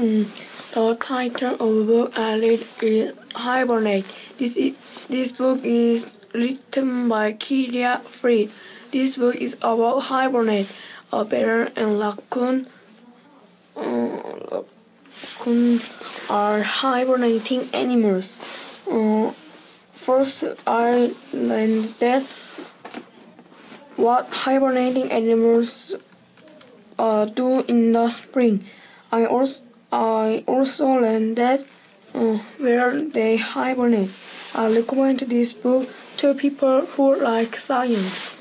Mm, the title of the book I read is Hibernate. This is, this book is written by Kiria Freed. This book is about hibernate, a bear and raccoon. Uh, raccoon are hibernating animals. Uh, first, I learned that what hibernating animals uh, do in the spring. I also I also learned that uh, where they hibernate. I recommend this book to people who like science.